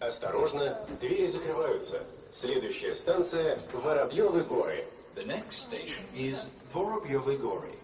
Осторожно, двери закрываются. Следующая станция – Воробьевы горы. The next station is Vorobyovy горы.